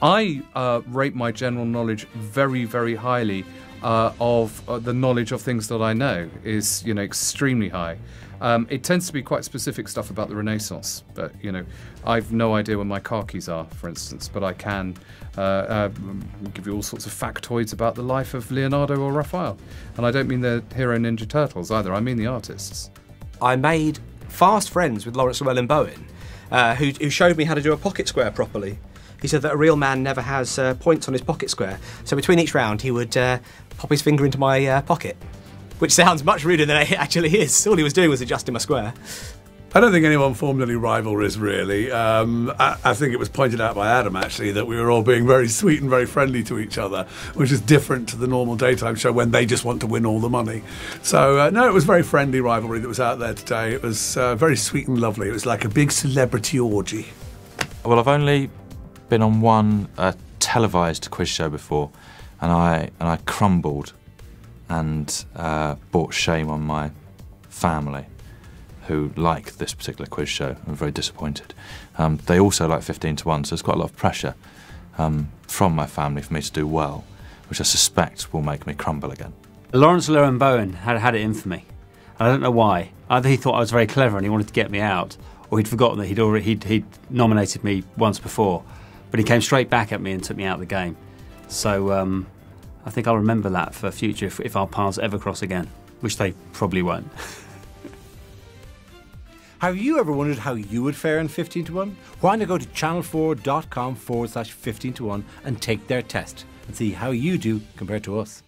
I uh, rate my general knowledge very, very highly. Uh, of uh, the knowledge of things that I know is, you know, extremely high. Um, it tends to be quite specific stuff about the Renaissance, but you know, I've no idea where my car keys are, for instance. But I can uh, uh, give you all sorts of factoids about the life of Leonardo or Raphael, and I don't mean the hero Ninja Turtles either. I mean the artists. I made fast friends with Laurence Llewelyn Bowen, uh, who, who showed me how to do a pocket square properly. He said that a real man never has uh, points on his pocket square. So between each round, he would uh, pop his finger into my uh, pocket, which sounds much ruder than it actually is. All he was doing was adjusting my square. I don't think anyone formed any rivalries really. Um, I, I, think it was pointed out by Adam actually that we were all being very sweet and very friendly to each other, which is different to the normal daytime show when they just want to win all the money. So uh, no, it was very friendly rivalry that was out there today. It was uh, very sweet and lovely. It was like a big celebrity orgy. Well, I've only been on one uh, televised quiz show before, and I and I crumbled, and uh, brought shame on my family, who like this particular quiz show. I'm very disappointed. Um, they also like 15 to one, so there's quite a lot of pressure um, from my family for me to do well, which I suspect will make me crumble again. Laurence Llewelyn Bowen had had it in for me. I don't know why. Either he thought I was very clever and he wanted to get me out, or he'd forgotten that he'd already he'd, he'd nominated me once before. But he came straight back at me and took me out of the game. So um, I think I'll remember that for future if, if our paths ever cross again, which they probably won't. Have you ever wondered how you would fare in 15 to 1? Why not go to channel4.com forward slash 15 to 1 and take their test and see how you do compared to us?